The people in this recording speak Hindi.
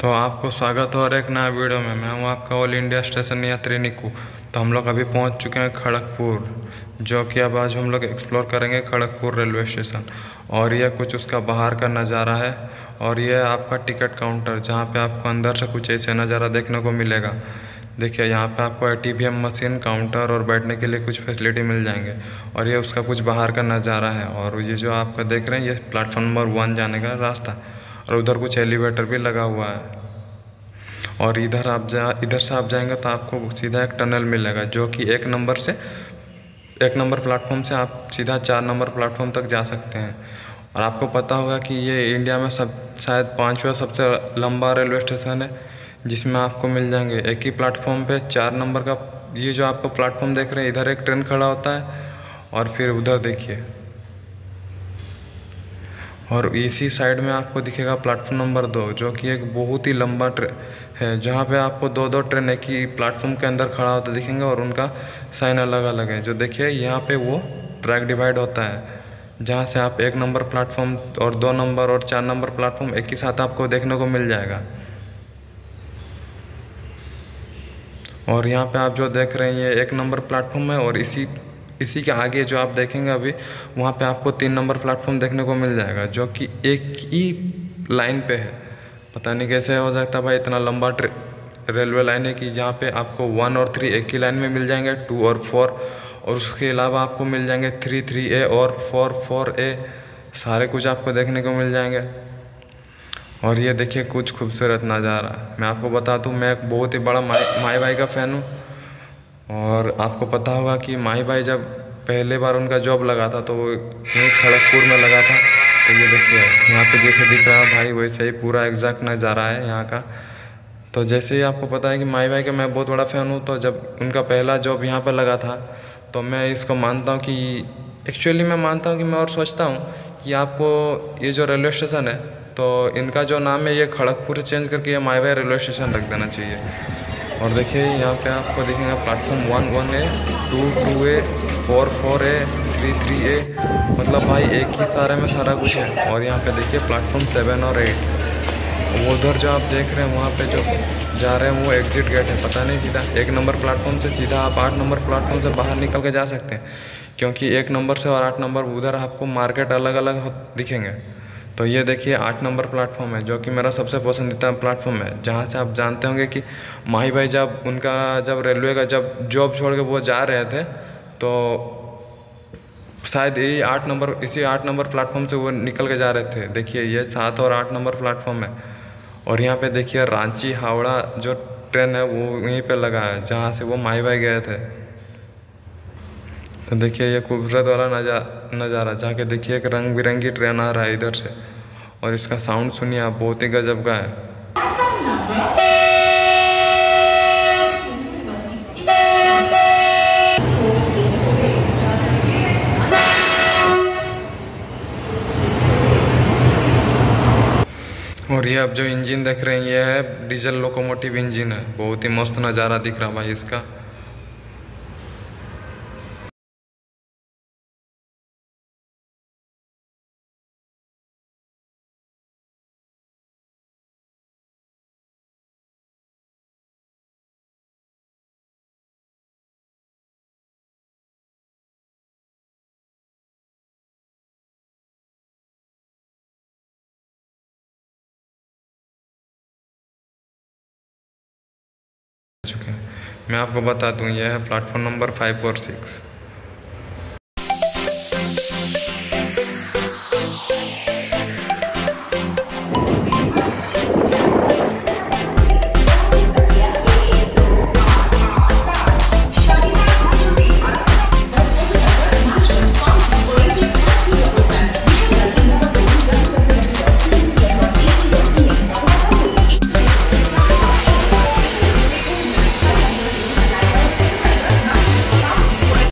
तो आपको स्वागत हो और एक नया वीडियो में। मैं हूँ आपका ऑल इंडिया स्टेशन यात्री निकू। तो हम लोग अभी पहुँच चुके हैं खड़गपुर, जो कि अब आज हम लोग एक्सप्लोर करेंगे खड़गपुर रेलवे स्टेशन। और यह कुछ उसका बाहर का नज़ारा है और यह आपका टिकट काउंटर, जहाँ पे आपको अंदर से कुछ ऐसे नज़ारा देखने को मिलेगा। देखिए, यहाँ पे आपको ए मशीन, काउंटर और बैठने के लिए कुछ फैसिलिटी मिल जाएँगे। और ये उसका कुछ बाहर का नज़ारा है। और ये जो आपका देख रहे हैं, ये प्लेटफॉर्म नंबर वन जाने का रास्ता। और उधर कुछ एलिवेटर भी लगा हुआ है। और इधर आप जा, इधर से आप जाएँगे तो आपको सीधा एक टनल मिलेगा, जो कि एक नंबर से, एक नंबर प्लेटफॉर्म से आप सीधा चार नंबर प्लेटफॉर्म तक जा सकते हैं। और आपको पता होगा कि ये इंडिया में सब, शायद पाँचवा सबसे लंबा रेलवे स्टेशन है, जिसमें आपको मिल जाएँगे। एक ही प्लेटफॉर्म पे चार नंबर का, ये जो आपको प्लेटफॉर्म देख रहे हैं, इधर एक ट्रेन खड़ा होता है, और फिर उधर देखिए। और इसी साइड में आपको दिखेगा प्लेटफॉर्म नंबर दो, जो कि एक बहुत ही लंबा ट्रेन है, जहाँ पे आपको दो दो ट्रेन एक ही प्लेटफॉर्म के अंदर खड़ा होता दिखेंगे और उनका साइन अलग अलग है। जो देखिए, यहाँ पे वो ट्रैक डिवाइड होता है, जहाँ से आप एक नंबर प्लेटफॉर्म और दो नंबर और चार नंबर प्लेटफॉर्म एक ही साथ आपको देखने को मिल जाएगा। और यहाँ पे आप जो देख रहे हैं, ये एक नंबर प्लेटफॉर्म है और इसी इसी के आगे जो आप देखेंगे अभी, वहाँ पे आपको तीन नंबर प्लेटफॉर्म देखने को मिल जाएगा, जो कि एक ही लाइन पे है। पता नहीं कैसे हो सकता भाई, इतना लंबा रेलवे लाइन है कि जहाँ पे आपको वन और थ्री एक ही लाइन में मिल जाएँगे, टू और फोर, और उसके अलावा आपको मिल जाएँगे थ्री थ्री ए और फोर फोर ए, सारे कुछ आपको देखने को मिल जाएँगे। और ये देखिए, कुछ खूबसूरत नज़ारा। मैं आपको बता दूँ, मैं एक बहुत ही बड़ा माई माई भाई का फ़ैन हूँ। और आपको पता होगा कि माही भाई जब पहले बार उनका जॉब लगा था तो वो यहीं खड़गपुर में लगा था। तो ये देखिए, यहाँ पे जैसे दिख रहा है भाई, वैसे ही पूरा एग्जैक्ट नज़ारा है यहाँ का। तो जैसे ही आपको पता है कि माई भाई का मैं बहुत बड़ा फ़ैन हूँ तो जब उनका पहला जॉब यहाँ पर लगा था तो मैं इसको मानता हूँ कि एक्चुअली मैं मानता हूँ कि मैं और सोचता हूँ कि आपको ये जो रेलवे स्टेशन है तो इनका जो नाम है, ये खड़गपुर चेंज करके ये माई रेलवे स्टेशन रख देना चाहिए। और देखिए यहाँ पे आपको देखेंगे platform one one A two two A four four A three three A मतलब भाई एक ही तारे में सारा कुछ है। और यहाँ पे देखिए प्लेटफॉर्म सेवन और एट वो उधर जो आप देख रहे हैं, वहाँ पे जो जा रहे हैं, वो एग्जिट गेट है। पता नहीं सीधा, एक नंबर प्लेटफॉर्म से सीधा आप आठ नंबर प्लेटफॉर्म से बाहर निकल के जा सकते हैं। क्योंकि एक नंबर से और आठ नंबर उधर आपको मार्केट अलग अलग दिखेंगे। तो ये देखिए आठ नंबर प्लेटफॉर्म है, जो कि मेरा सबसे पसंदीदा प्लेटफॉर्म है। जहाँ से आप जानते होंगे कि माही भाई जब उनका, जब रेलवे का जब जॉब छोड़ के वो जा रहे थे तो शायद यही आठ नंबर, इसी आठ नंबर प्लेटफॉर्म से वो निकल के जा रहे थे। देखिए ये सात और आठ नंबर प्लेटफॉर्म है। और यहाँ पे देखिए रांची, हावड़ा जो ट्रेन है, वो वहीं पे लगा है, जहाँ से वो माही भाई गए थे। तो देखिए ये खूबसूरत वाला नज़ा, नज़ारा, जाके देखिए एक रंग बिरंगी ट्रेन आ रहा है इधर से। और इसका साउंड सुनिए आप, बहुत ही गजब का है। और ये अब जो इंजन देख रहे हैं, ये है डीजल लोकोमोटिव इंजन है। बहुत ही मस्त नज़ारा दिख रहा भाई इसका। चुके हैं। मैं आपको बता दूँ यह है प्लेटफॉर्म नंबर फाइव और सिक्स